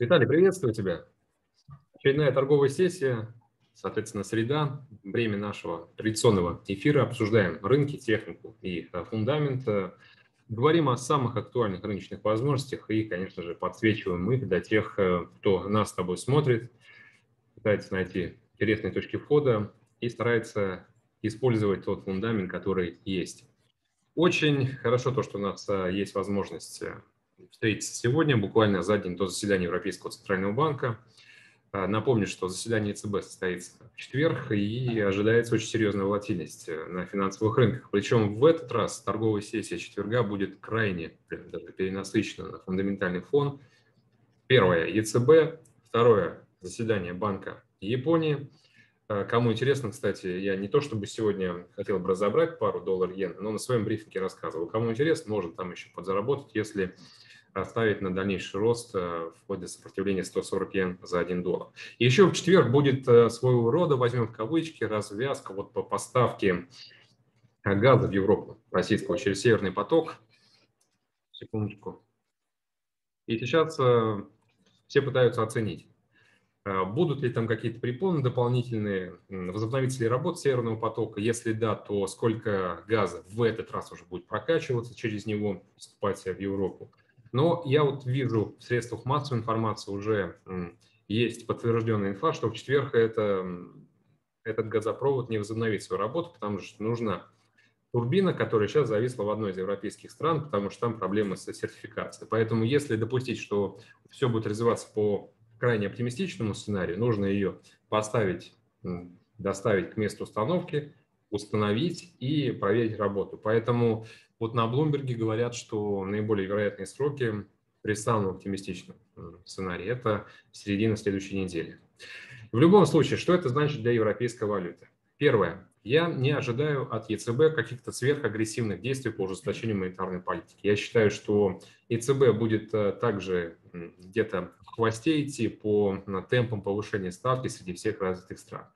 Виталий, приветствую тебя. Очередная торговая сессия, соответственно, среда, время нашего традиционного эфира. Обсуждаем рынки, технику и э, фундамент. Говорим о самых актуальных рыночных возможностях и, конечно же, подсвечиваем их для тех, э, кто нас с тобой смотрит, пытается найти интересные точки входа и старается использовать тот фундамент, который есть. Очень хорошо то, что у нас э, есть возможность встретиться сегодня, буквально за день до заседания Европейского центрального банка. А, напомню, что заседание ЦБ состоится в четверг и ожидается очень серьезная волатильность э, на финансовых рынках. Причем в этот раз торговая сессия четверга будет крайне даже перенасыщена на фундаментальный фон. Первое – ЕЦБ, второе – заседание Банка Японии. А, кому интересно, кстати, я не то чтобы сегодня хотел бы разобрать пару доллар-иен, но на своем брифинге рассказывал. Кому интересно, может там еще подзаработать, если оставить на дальнейший рост э, в ходе сопротивления 140 йен за 1 доллар. И еще в четверг будет э, своего рода, возьмем в кавычки, развязка вот по поставке газа в Европу российского через Северный поток. Секундочку. И сейчас э, все пытаются оценить, будут ли там какие-то препоны дополнительные, возобновится ли работа Северного потока, если да, то сколько газа в этот раз уже будет прокачиваться через него, поступать в Европу. Но я вот вижу в средствах массовой информации уже есть подтвержденная инфа, что в четверг это, этот газопровод не возобновит свою работу, потому что нужна турбина, которая сейчас зависла в одной из европейских стран, потому что там проблемы с сертификацией. Поэтому если допустить, что все будет развиваться по крайне оптимистичному сценарию, нужно ее поставить, доставить к месту установки, установить и проверить работу. Поэтому вот на Bloomberg говорят, что наиболее вероятные сроки при самом оптимистичном сценарии – это середина следующей недели. В любом случае, что это значит для европейской валюты? Первое. Я не ожидаю от ЕЦБ каких-то сверхагрессивных действий по ужесточению монетарной политики. Я считаю, что ЕЦБ будет э, также где-то в хвосте идти по темпам повышения ставки среди всех развитых стран.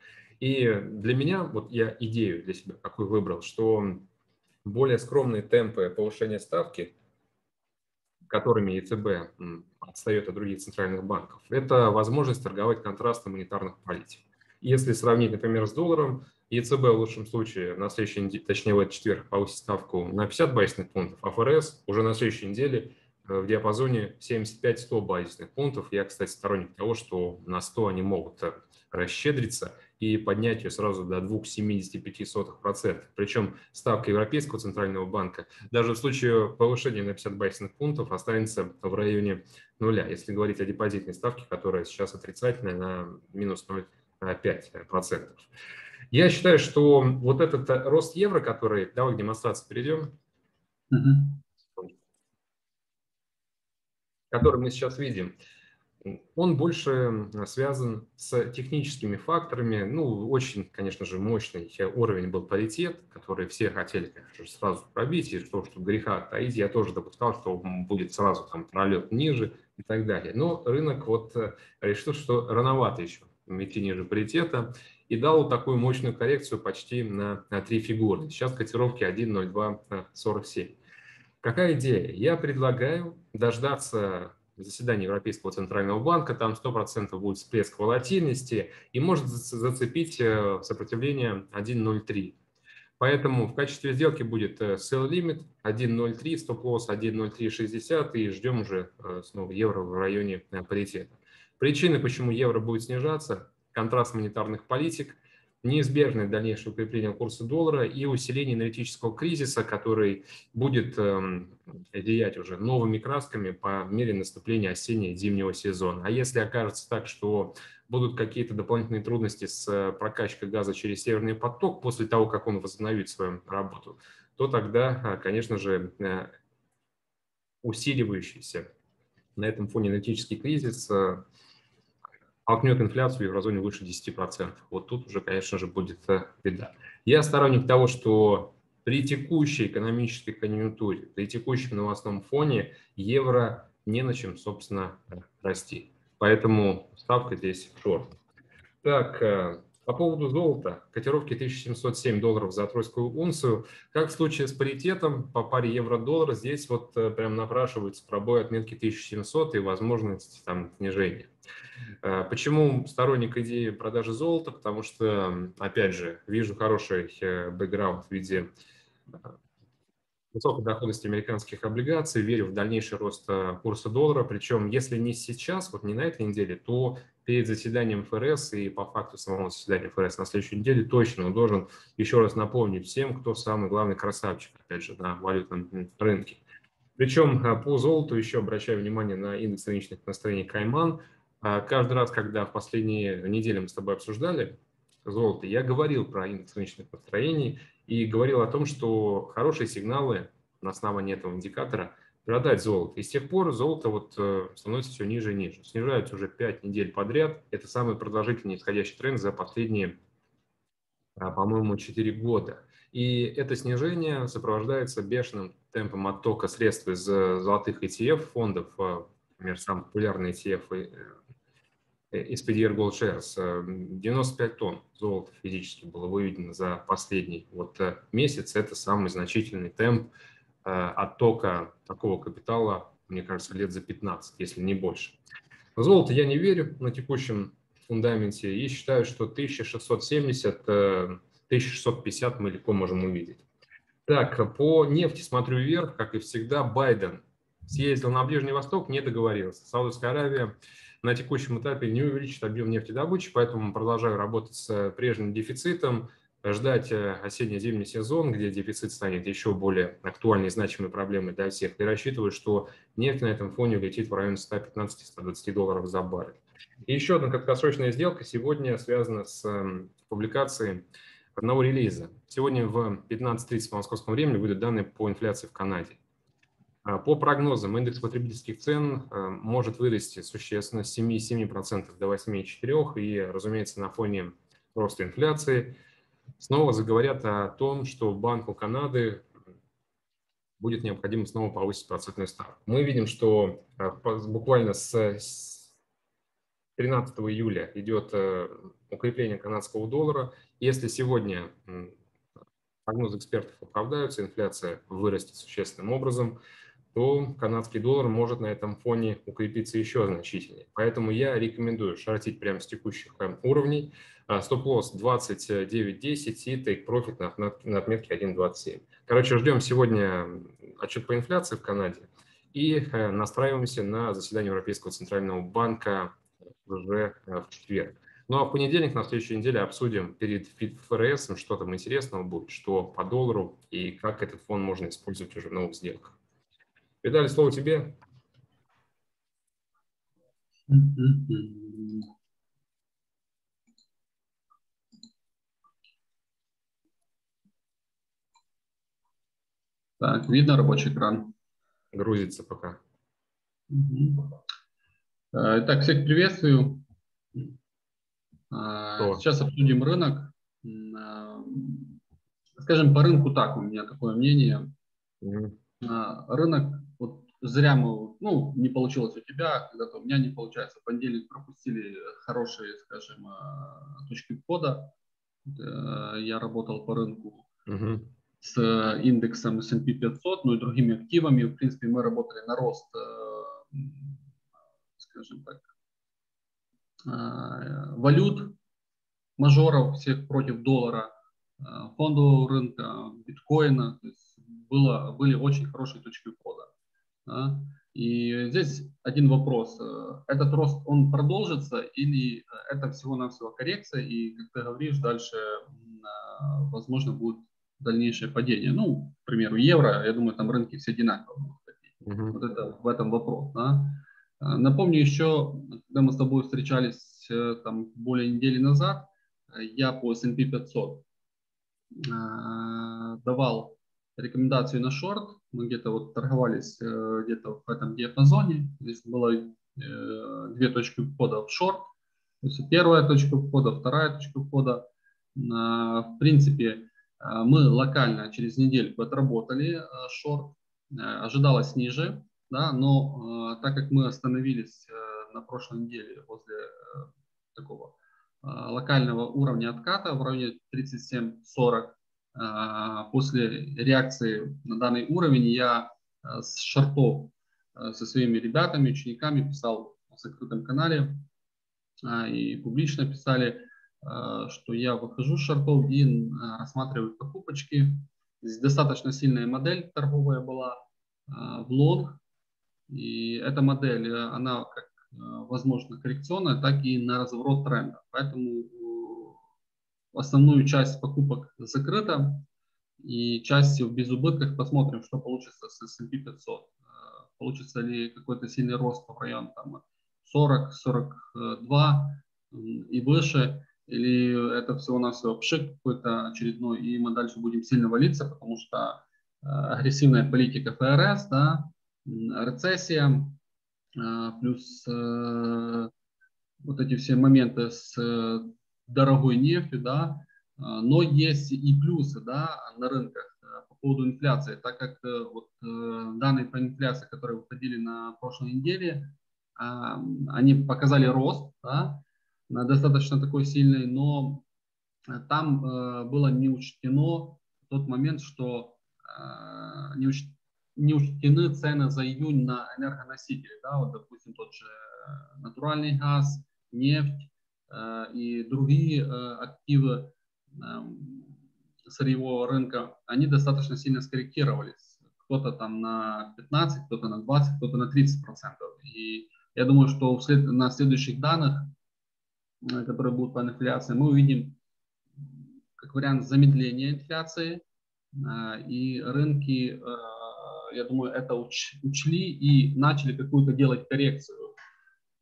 И для меня, вот я идею для себя какую выбрал, что более скромные темпы повышения ставки, которыми ЕЦБ отстает от других центральных банков, это возможность торговать контрастом монетарных политик. Если сравнить, например, с долларом, ЕЦБ в лучшем случае на следующей неделе, точнее в этот четверг повысит ставку на 50 базисных пунктов, а ФРС уже на следующей неделе э, в диапазоне 75-100 базисных пунктов. Я, кстати, сторонник того, что на 100 они могут э, расщедриться и поднять ее сразу до 2,75%. Причем ставка Европейского центрального банка даже в случае повышения на 50 базисных пунктов останется в районе нуля, если говорить о депозитной ставке, которая сейчас отрицательная на минус 0,5%. Я считаю, что вот этот рост евро, который... Давай к демонстрации перейдем. Угу. Который мы сейчас видим он больше связан с техническими факторами. Ну, очень, конечно же, мощный уровень был паритет, который все хотели, конечно же, сразу пробить, и что, что греха таить, я тоже допускал, что будет сразу там пролет ниже и так далее. Но рынок вот э, решил, что рановато еще идти ниже паритета, и дал такую мощную коррекцию почти на, на три фигуры. Сейчас котировки 1.0247. Какая идея? Я предлагаю дождаться заседании Европейского центрального банка, там 100% будет всплеск волатильности и может зацепить э, сопротивление 1.03. Поэтому в качестве сделки будет э, sell limit 1.03, стоп-лосс 1.0360 и ждем уже э, снова евро в районе паритета. Причины, почему евро будет снижаться, контраст монетарных политик – неизбежное дальнейшее укрепление курса доллара и усиление энергетического кризиса, который будет эм, влиять уже новыми красками по мере наступления осенне-зимнего сезона. А если окажется так, что будут какие-то дополнительные трудности с э, прокачкой газа через Северный поток после того, как он возобновит свою работу, то тогда, э, конечно же, э, усиливающийся на этом фоне энергетический кризис толкнет инфляцию в еврозоне выше 10%. Вот тут уже, конечно же, будет э, беда. Я сторонник того, что при текущей экономической конъюнктуре, при текущем новостном фоне евро не на чем, собственно, расти. Поэтому ставка здесь шорт. Так, э, По поводу золота, котировки 1707 долларов за тройскую унцию. Как в случае с паритетом по паре евро-доллар, здесь вот э, прям напрашивается пробой отметки 1700 и возможность там снижения. Э, почему сторонник идеи продажи золота? Потому что, опять же, вижу хороший э, бэкграунд в виде высокой доходности американских облигаций, верю в дальнейший рост курса доллара. Причем, если не сейчас, вот не на этой неделе, то перед заседанием ФРС и по факту самого заседания ФРС на следующей неделе точно он должен еще раз напомнить всем, кто самый главный красавчик, опять же, на валютном рынке. Причем а, по золоту еще обращаю внимание на индекс рыночных настроений Кайман. А, каждый раз, когда в последние недели мы с тобой обсуждали золото, я говорил про индекс рыночных настроений и говорил о том, что хорошие сигналы на основании этого индикатора – продать золото. И с тех пор золото вот э, становится все ниже и ниже. Снижается уже 5 недель подряд. Это самый продолжительный исходящий тренд за последние, а, по-моему, 4 года. И это снижение сопровождается бешеным темпом оттока средств из э, золотых ETF фондов, э, например, самый популярный ETF SPDR Gold Shares, 95 тонн золота физически было выведено за последний вот месяц. Это самый значительный темп Э, оттока такого капитала, мне кажется, лет за 15, если не больше. На золото я не верю на текущем фундаменте и считаю, что 1670, 1650 э, мы легко можем увидеть. Так, по нефти смотрю вверх, как и всегда, Байден съездил на Ближний Восток, не договорился. Саудовская Аравия на текущем этапе не увеличит объем нефтедобычи, поэтому продолжаю работать с прежним дефицитом ждать э, осенне-зимний сезон, где дефицит станет еще более актуальной и значимой проблемой для всех, и рассчитываю, что нефть на этом фоне летит в районе 115-120 долларов за баррель. И еще одна краткосрочная сделка сегодня связана с эм, публикацией одного релиза. Сегодня в 15.30 по московскому времени выйдут данные по инфляции в Канаде. А, по прогнозам, индекс потребительских цен э, может вырасти существенно с 7,7% до 8,4%, и, разумеется, на фоне роста инфляции – снова заговорят о том, что Банку Канады будет необходимо снова повысить процентную ставку. Мы видим, что э, буквально с 13 июля идет э, укрепление канадского доллара. Если сегодня прогнозы экспертов оправдаются, инфляция вырастет существенным образом, то канадский доллар может на этом фоне укрепиться еще значительнее. Поэтому я рекомендую шортить прямо с текущих э, уровней. А, стоп-лосс 29.10 и тейк-профит на, отметке 1.27. Короче, ждем сегодня отчет по инфляции в Канаде и э, настраиваемся на заседание Европейского центрального банка уже э, в четверг. Ну а в понедельник, на следующей неделе, обсудим перед ФРС, что там интересного будет, что по доллару и как этот фонд можно использовать уже в новых сделках. Виталий, слово тебе. Так, видно рабочий экран? Грузится пока. Итак, всех приветствую. Что? Сейчас обсудим рынок. А, скажем, по рынку так, у меня такое мнение. Рынок, зря мы, ну, не получилось у тебя, когда-то у меня не получается. В понедельник пропустили хорошие, скажем, точки входа. Я работал по рынку. Угу с э, индексом S&P 500, ну и другими активами. В принципе, мы работали на рост, э, скажем так, э, валют, мажоров всех против доллара, фондового рынка, биткоина. То есть было, были очень хорошие точки. Да? И здесь один вопрос. Этот рост, он продолжится или это всего-навсего коррекция, и, как ты говоришь, дальше, возможно, будет дальнейшее падение. Ну, к примеру, евро, я думаю, там рынки все одинаково Uh-huh. Вот это в этом вопрос. Да? А, напомню еще, когда мы с тобой встречались э, там более недели назад, я по S&P 500 а, давал рекомендацию на шорт. Мы где-то вот торговались э, где-то в этом диапазоне. Здесь было э, две точки входа в шорт. То есть первая точка входа, вторая точка входа. В принципе, Э, мы локально через неделю отработали э, шорт, э, ожидалось ниже, да, но так как мы остановились на прошлой неделе возле такого локального уровня отката в районе 37-40. После реакции на данный уровень я с шартов со своими ребятами, учениками писал в закрытом канале и публично писали, что я выхожу с шартов и рассматриваю покупочки. Здесь достаточно сильная модель торговая была в лонг. И эта модель, она как Э, возможно, коррекционная, так и на разворот тренда. Поэтому э, основную часть покупок закрыта, и часть в безубытках посмотрим, что получится с S&P 500. Э, получится ли какой-то сильный рост в район там, 40, 42 и выше, или это всего-навсего пшик какой-то очередной, и мы дальше будем сильно валиться, потому что агрессивная политика ФРС, да, рецессия, а, плюс э, вот эти все моменты с э, дорогой нефтью, да, а, но есть и плюсы, да, на рынках э, по поводу инфляции, так как вот данные по инфляции, которые выходили на прошлой неделе, а, они показали рост, да, достаточно такой сильный, но там было не учтено тот момент, что не, уч, не учтены цены за июнь на энергоносители, да, вот, допустим, тот же э, натуральный газ, нефть э, и другие э, активы э, сырьевого рынка, они достаточно сильно скорректировались. Кто-то там на 15, кто-то на 20, кто-то на 30 процентов. И я думаю, что на следующих данных, э, которые будут по инфляции, мы увидим как вариант замедления инфляции, э, и рынки я думаю, это уч, учли и начали какую-то делать коррекцию.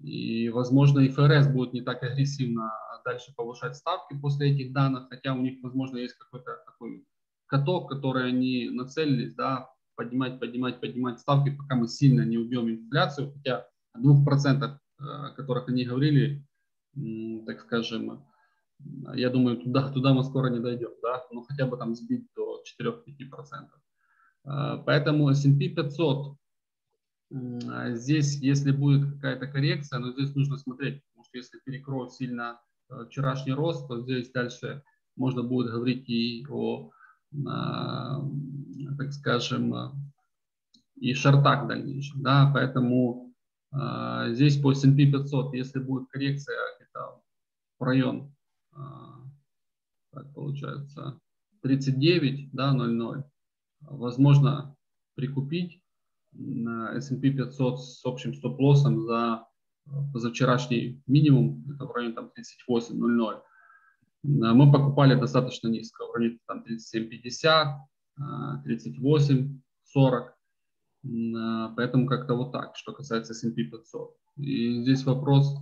И, возможно, и ФРС будет не так агрессивно дальше повышать ставки после этих данных, хотя у них, возможно, есть какой-то такой каток, который они нацелились, да, поднимать, поднимать, поднимать ставки, пока мы сильно не убьем инфляцию, хотя о 2%, э, о которых они говорили, так скажем, я думаю, туда, туда мы скоро не дойдем, да, но хотя бы там сбить до 4-5%. А, поэтому S&P 500, а здесь, если будет какая-то коррекция, но здесь нужно смотреть, потому что если перекроет сильно э, вчерашний рост, то здесь дальше можно будет говорить и о, а, так скажем, и шартах дальнейшем. Да? Поэтому здесь по S&P 500, если будет коррекция где-то в район, так получается, 39, да, 0,0, возможно прикупить S&P 500 с общим стоп-лоссом за позавчерашний минимум, это в районе там 38.00. Э, мы покупали достаточно низко, в районе там 37.50, 38.40. Э, поэтому как-то вот так, что касается S&P 500. И здесь вопрос,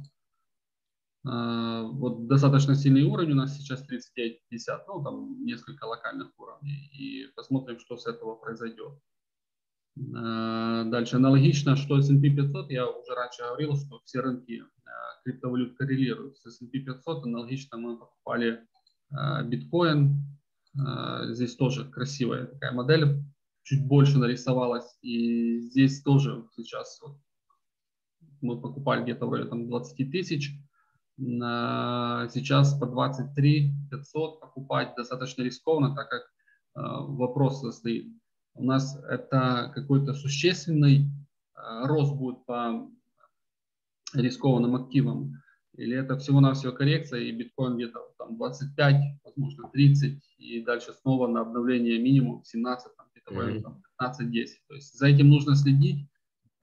а, вот достаточно сильный уровень у нас сейчас 39-50, ну там несколько локальных уровней. И посмотрим, что с этого произойдет. А, дальше аналогично, что S&P 500, я уже раньше говорил, что все рынки а, криптовалют коррелируют с S&P 500. Аналогично мы покупали биткоин. Здесь тоже красивая такая модель, чуть больше нарисовалась. И здесь тоже сейчас вот, мы покупали где-то в там, 20 тысяч сейчас по 23 500 покупать достаточно рискованно, так как э, вопрос стоит. У нас это какой-то существенный э, рост будет по рискованным активам, или это всего-навсего коррекция, и биткоин где-то там 25, возможно 30, и дальше снова на обновление минимум 17, там, где-то mm-hmm. 15-10. То есть за этим нужно следить,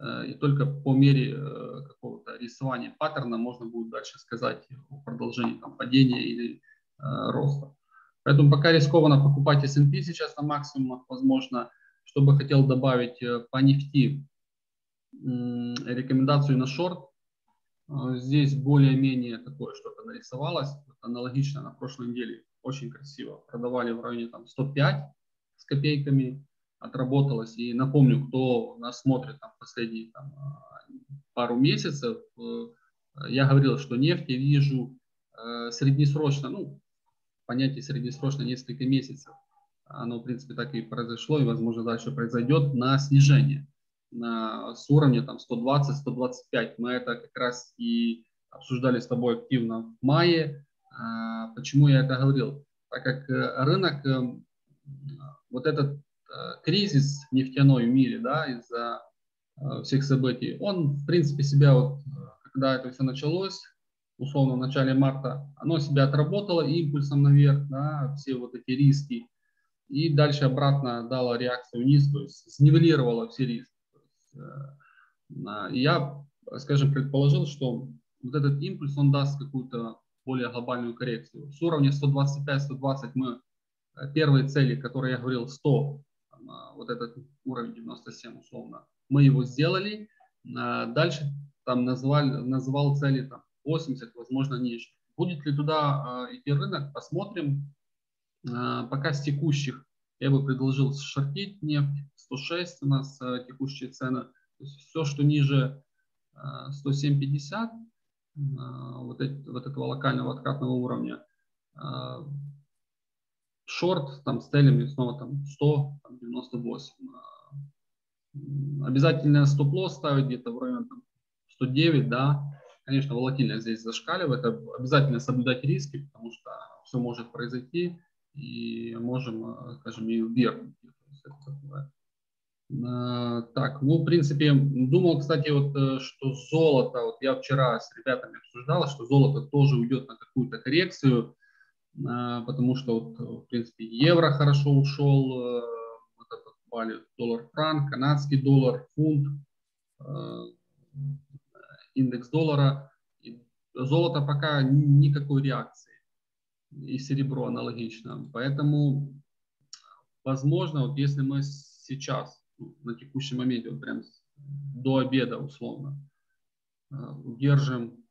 Э, и только по мере э, какого-то рисования паттерна можно будет дальше сказать о продолжении там, падения или роста. Поэтому пока рискованно покупать S&P сейчас на максимумах, возможно, что бы хотел добавить по нефти, рекомендацию на шорт. Здесь более-менее такое что-то нарисовалось, аналогично на прошлой неделе, очень красиво. Продавали в районе там 105 с копейками, отработалось. И напомню, кто нас смотрит там, последние там, пару месяцев, э, я говорил, что нефть я вижу э, среднесрочно, ну, понятие среднесрочно несколько месяцев. Оно, в принципе, так и произошло, и, возможно, дальше произойдет на снижение на, с уровня там 120-125. Мы это как раз и обсуждали с тобой активно в мае. Почему я это говорил? Так как рынок, вот этот кризис нефтяной в мире, да, из-за всех событий, он, в принципе, себя вот, когда это все началось, условно в начале марта, оно себя отработало импульсом наверх, да, все вот эти риски, и дальше обратно дало реакцию вниз, то есть снивелировало все риски. Э, я, скажем, предположил, что вот этот импульс, он даст какую-то более глобальную коррекцию. С уровня 125-120 мы э, первые цели, которые я говорил, 100, вот этот уровень 97 условно, мы его сделали. Э, дальше там назвали, назвал цели там 80, возможно, ниже. Будет ли туда идти рынок, посмотрим. Пока с текущих я бы предложил шортить нефть, 106 у нас текущие цены. То есть все, что ниже 107.50, вот, эти, вот этого локального откатного уровня, шорт там с целями снова там 100, там 98. Обязательно стоп-лосс ставить где-то в районе там, 109, да, Конечно, волатильность здесь зашкаливает, обязательно соблюдать риски, потому что все может произойти, и можем, э, скажем, и вверх. Э, так, ну, в принципе, думал, кстати, вот, э, что золото, вот я вчера с ребятами обсуждал, что золото тоже уйдет на какую-то коррекцию, потому что, вот, в принципе, евро хорошо ушел, вот этот валют, доллар-франк, канадский доллар, фунт, индекс доллара. Золото пока никакой реакции. И серебро аналогично. Поэтому, возможно, вот если мы сейчас, ну, на текущий момент, вот прям до обеда условно, э, удержим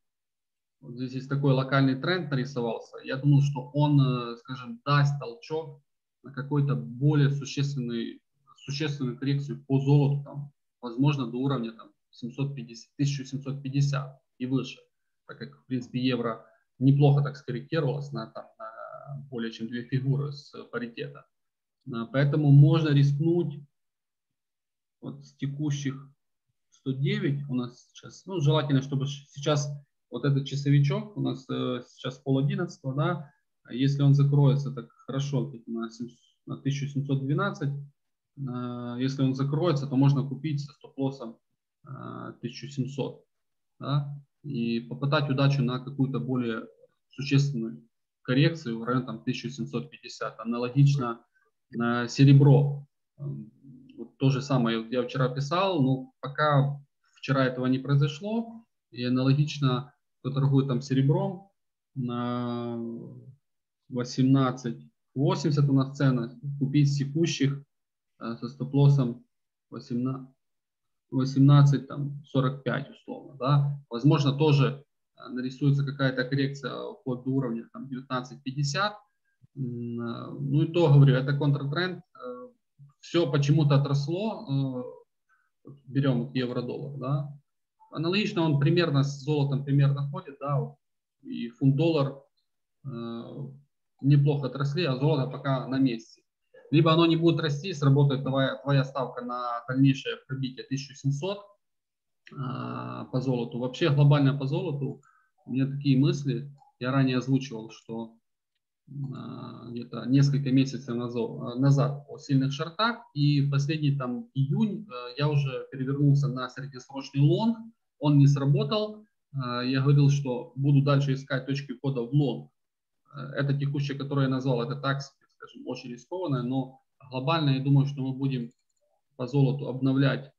вот здесь есть такой локальный тренд нарисовался. Я думаю, что он, э, скажем, даст толчок на какой-то более существенный, существенную коррекцию по золоту, там, возможно, до уровня там, 750, 1750 и выше, так как, в принципе, евро неплохо так скорректировалось на, там, более чем две фигуры с паритета. А, поэтому можно рискнуть вот с текущих 109 у нас сейчас, ну, желательно, чтобы сейчас вот этот часовичок у нас э, сейчас пол одиннадцатого, да, а если он закроется, так хорошо, на, 7, на 1712, э, если он закроется, то можно купить со стоп-лоссом 1700, да, и попытать удачу на какую-то более существенную коррекцию в районе там, 1750. Аналогично на серебро. Эм, вот то же самое я вчера писал, но пока вчера этого не произошло, и аналогично, кто торгует там серебром на 18 80 у нас цена, купить с текущих э, со стоп-лоссом 18, 18, там, 45 условно, да, возможно, тоже э, нарисуется какая-то коррекция вплоть до уровня там 19.50, э, ну и то, говорю, это контртренд, э, все почему-то отросло, берем евро-доллар, да, аналогично он примерно с золотом примерно ходит, да, и фунт-доллар неплохо отросли, а золото пока на месте. Либо оно не будет расти, сработает твоя, твоя ставка на дальнейшее пробитие 1700 э, а, по золоту. Вообще глобально по золоту у меня такие мысли, я ранее озвучивал, что э, где-то несколько месяцев назад, о сильных шортах, и в последний там июнь э, я уже перевернулся на среднесрочный лонг, он не сработал, э, я говорил, что буду дальше искать точки входа в лонг. Это текущее, которое я назвал, это так скажем, очень рискованная, но глобально я думаю, что мы будем по золоту обновлять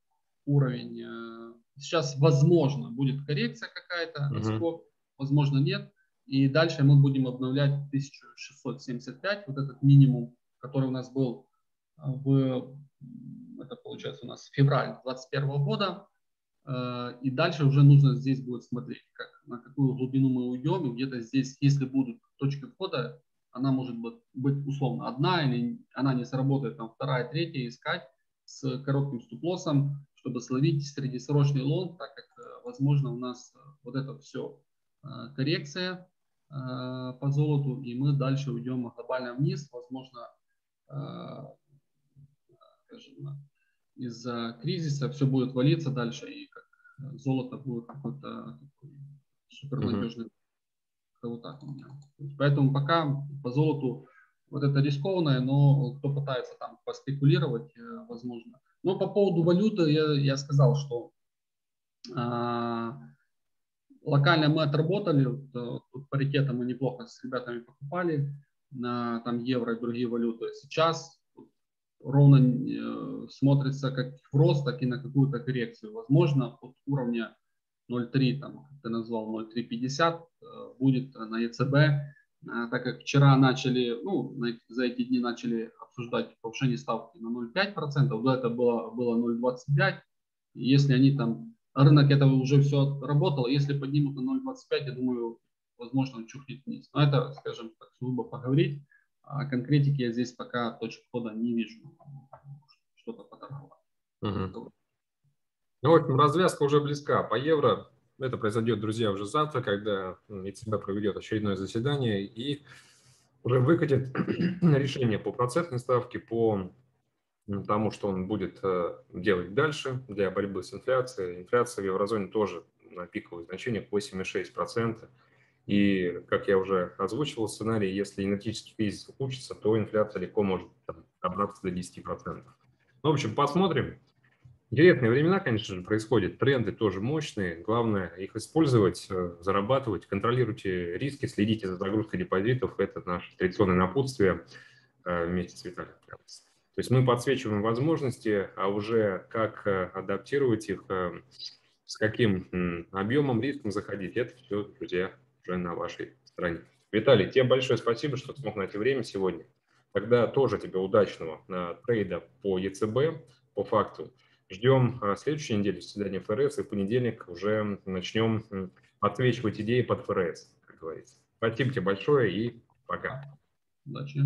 уровень. Э, сейчас, возможно, будет коррекция какая-то, uh-huh. Возможно, нет. И дальше мы будем обновлять 1675, вот этот минимум, который у нас был э, в, это получается у нас февраль 2021 года. Э, и дальше уже нужно здесь будет смотреть, как, на какую глубину мы уйдем. И где-то здесь, если будут точки входа, она может быть, быть условно одна или она не сработает, там вторая, третья, искать с коротким стоп-лоссом, чтобы словить среднесрочный лонг, так как, э, возможно, у нас вот это все коррекция по золоту, и мы дальше уйдем глобально вниз, возможно, скажем, из-за кризиса все будет валиться дальше, и как золото будет какой-то супернадежный. Mm-hmm. Вот так у меня. Поэтому пока по золоту вот это рискованное, но кто пытается там поспекулировать, э, возможно. Но по поводу валюты я, я сказал, что локально мы отработали, вот, э, вот паритета мы неплохо с ребятами покупали на там евро и другие валюты. Сейчас ровно э, смотрится как в рост, так и на какую-то коррекцию. Возможно, от уровня 0,3, там, как ты назвал, 0,350 э, будет на ЕЦБ, э, так как вчера начали, ну, за эти дни начали обсуждать повышение ставки на 0,5%, до этого было, было 0,25%. Если они там, рынок этого уже все работал, если поднимут на 0,25, я думаю, возможно, он чухнет вниз. Но это, скажем так, глубоко поговорить. А конкретики я здесь пока точек входа не вижу. Что-то поторговать. Угу. Ну, в общем, развязка уже близка. По евро это произойдет, друзья, уже завтра, когда ЕЦБ проведет очередное заседание и уже выкатит решение по процентной ставке, по тому, что он будет э, делать дальше для борьбы с инфляцией. Инфляция в еврозоне тоже на пиковых значениях 8,6%. И, как я уже озвучивал сценарий, если энергетический кризис ухудшится, то инфляция легко может там, добраться до 10%. Ну, в общем, посмотрим. Интересные времена, конечно же, происходят. Тренды тоже мощные. Главное их использовать, э, зарабатывать. Контролируйте риски, следите за загрузкой депозитов. Это наше традиционное напутствие э, вместе с Виталием. То есть мы подсвечиваем возможности, а уже как э, адаптировать их, с каким объемом риском заходить, это все, друзья, уже на вашей стороне. Виталий, тебе большое спасибо, что смог найти время сегодня. Тогда тоже тебе удачного на трейда по ЕЦБ, по факту. Ждем следующей недели заседания ФРС, и в понедельник уже начнем отвечивать идеи под ФРС, как говорится. Спасибо тебе большое и пока. Удачи.